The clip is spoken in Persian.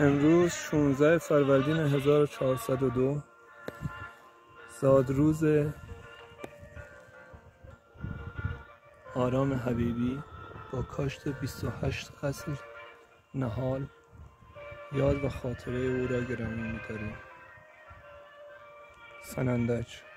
امروز 16 فروردین 1402 زادروز آرام حبیبی با کاشت 28 اصل نهال یاد و خاطره او را گرامی می‌داریم. سنندج.